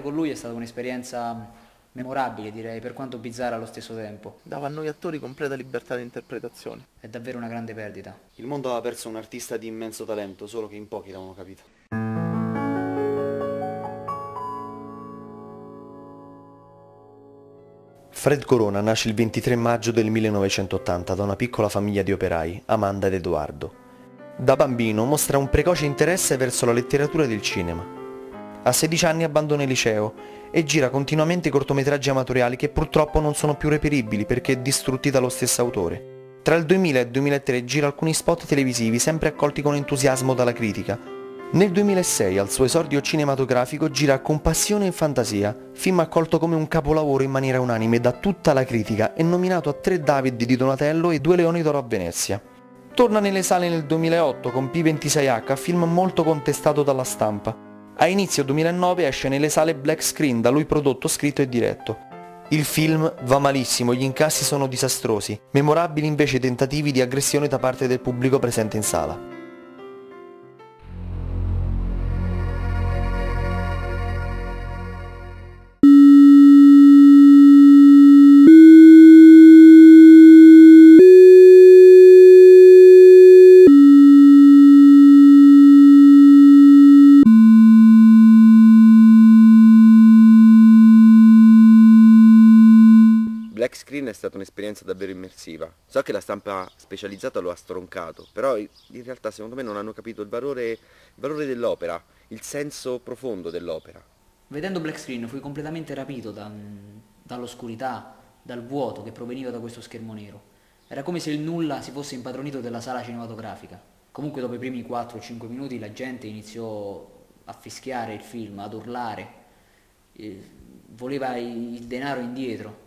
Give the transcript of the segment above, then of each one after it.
con lui è stata un'esperienza memorabile direi, per quanto bizzarra allo stesso tempo. Dava a noi attori completa libertà di interpretazione. È davvero una grande perdita. Il mondo aveva perso un artista di immenso talento, solo che in pochi l'avevano capito. Fred Corona nasce il 23 maggio del 1980 da una piccola famiglia di operai, Amanda ed Edoardo. Da bambino mostra un precoce interesse verso la letteratura del cinema. A 16 anni abbandona il liceo e gira continuamente cortometraggi amatoriali che purtroppo non sono più reperibili perché distrutti dallo stesso autore. Tra il 2000 e il 2003 gira alcuni spot televisivi sempre accolti con entusiasmo dalla critica. Nel 2006, al suo esordio cinematografico, gira con passione e fantasia, film accolto come un capolavoro in maniera unanime da tutta la critica e nominato a tre David di Donatello e due Leoni d'Oro a Venezia. Torna nelle sale nel 2008 con P26H, film molto contestato dalla stampa. A inizio 2009 esce nelle sale Black Screen, da lui prodotto, scritto e diretto. Il film va malissimo, gli incassi sono disastrosi, memorabili invece i tentativi di aggressione da parte del pubblico presente in sala. Black Screen è stata un'esperienza davvero immersiva. So che la stampa specializzata lo ha stroncato, però in realtà secondo me non hanno capito il valore, il valore dell'opera, il senso profondo dell'opera. Vedendo Black Screen fui completamente rapito da- dall'oscurità, dal vuoto che proveniva da questo schermo nero. Era come se il nulla si fosse impadronito della sala cinematografica. Comunque dopo i primi 4-5 minuti la gente iniziò a fischiare il film, ad urlare, voleva il denaro indietro.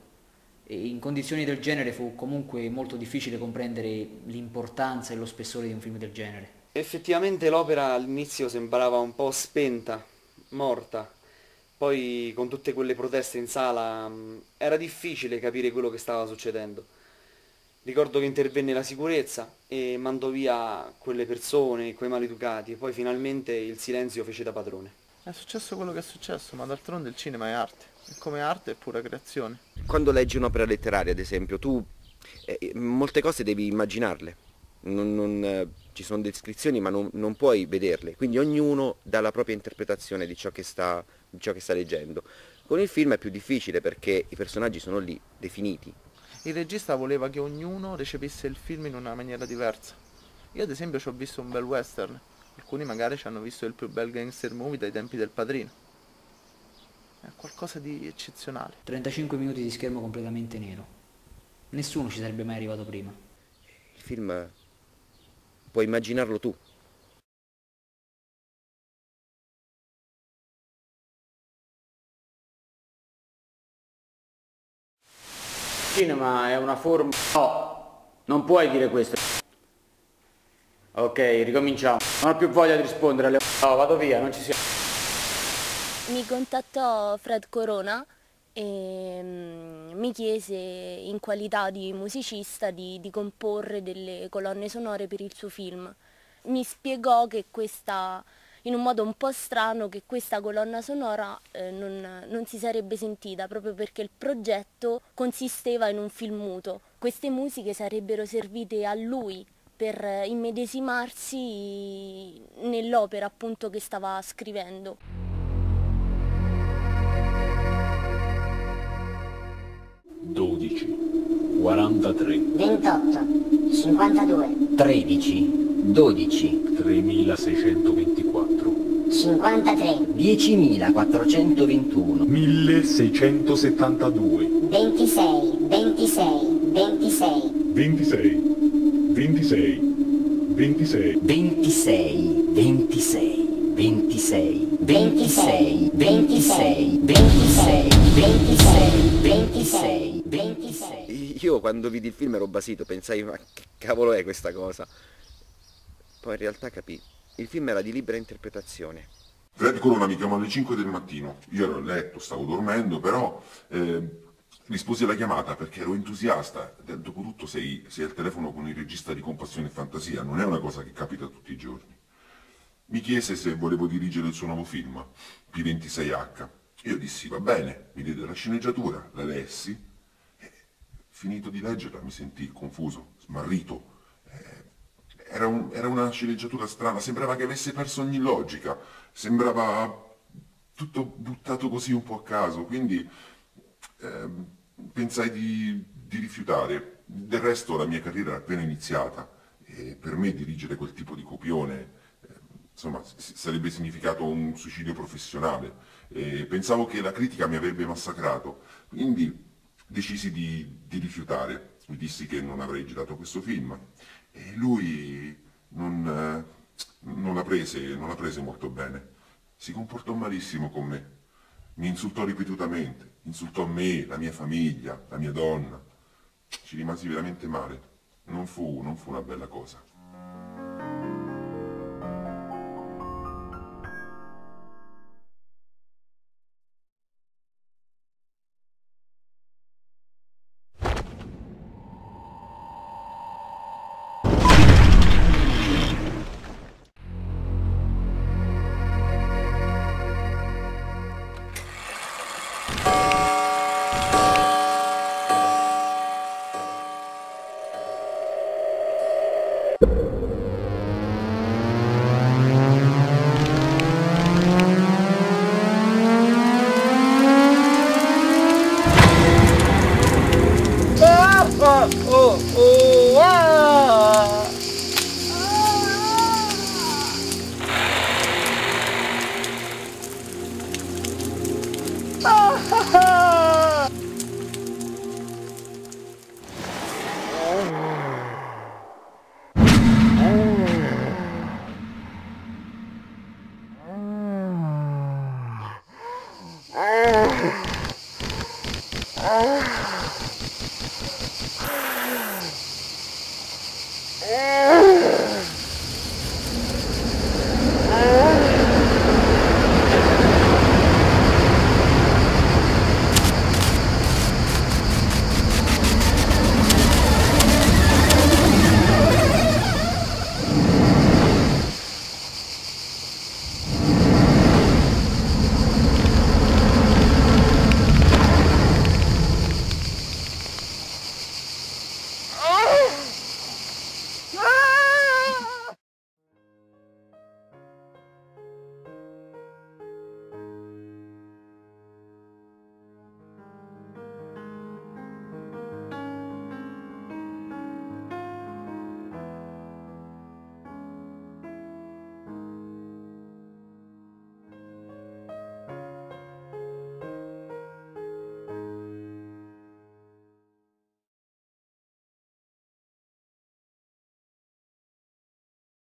In condizioni del genere fu comunque molto difficile comprendere l'importanza e lo spessore di un film del genere. Effettivamente l'opera all'inizio sembrava un po' spenta, morta. Poi con tutte quelle proteste in sala mh, era difficile capire quello che stava succedendo. Ricordo che intervenne la sicurezza e mandò via quelle persone, quei maleducati, e poi finalmente il silenzio fece da padrone. È successo quello che è successo, ma d'altronde il cinema è arte. Come arte è pura creazione. Quando leggi un'opera letteraria, ad esempio, tu eh, molte cose devi immaginarle. Non- non, eh, ci sono descrizioni ma non, non puoi vederle, quindi ognuno dà la propria interpretazione di ciò, che sta, di ciò che sta leggendo. Con il film è più difficile perché i personaggi sono lì, definiti. Il regista voleva che ognuno recepisse il film in una maniera diversa. Io ad esempio ci ho visto un bel western, alcuni magari ci hanno visto il più bel gangster movie dai tempi del padrino. È qualcosa di eccezionale. 35 minuti di schermo completamente nero. Nessuno ci sarebbe mai arrivato prima. Il film puoi immaginarlo tu. Il cinema è una forma... No, non puoi dire questo. Ok, ricominciamo. Non ho più voglia di rispondere alle... No, vado via, non ci siamo. Mi contattò Fred Corona e mm, mi chiese in qualità di musicista di, di comporre delle colonne sonore per il suo film. Mi spiegò che questa, in un modo un po' strano, che questa colonna sonora eh, non, non si sarebbe sentita proprio perché il progetto consisteva in un film muto. Queste musiche sarebbero servite a lui per immedesimarsi nell'opera appunto che stava scrivendo. 43 28 52 13 12 3624 53 10421 1672 26 26 26 26 26 26 26 26 26 26 26 26 26 26 io quando vidi il film ero basito, pensai ma che cavolo è questa cosa? Poi in realtà capì, il film era di libera interpretazione. Fred Corona mi chiamò alle 5 del mattino, io ero a letto, stavo dormendo, però eh, risposi alla chiamata perché ero entusiasta. Dopotutto sei, sei al telefono con il regista di Compassione e Fantasia, non è una cosa che capita tutti i giorni. Mi chiese se volevo dirigere il suo nuovo film, P26H. Io dissi, va bene, mi diede la sceneggiatura, la lessi, finito di leggerla mi sentii confuso, smarrito. Eh, Era, un- era una sceneggiatura strana, sembrava che avesse perso ogni logica, sembrava tutto buttato così un po' a caso, quindi ehm, pensai di, di rifiutare. Del resto la mia carriera era appena iniziata e per me dirigere quel tipo di copione eh, insomma, sarebbe significato un suicidio professionale. E pensavo che la critica mi avrebbe massacrato, quindi decisi di, di rifiutare. Mi dissi che non avrei girato questo film e lui non, eh, non la prese, non la prese molto bene. Si comportò malissimo con me. Mi insultò ripetutamente, insultò me, la mia famiglia, la mia donna. Ci rimasi veramente male. Non fu, non fu una bella cosa.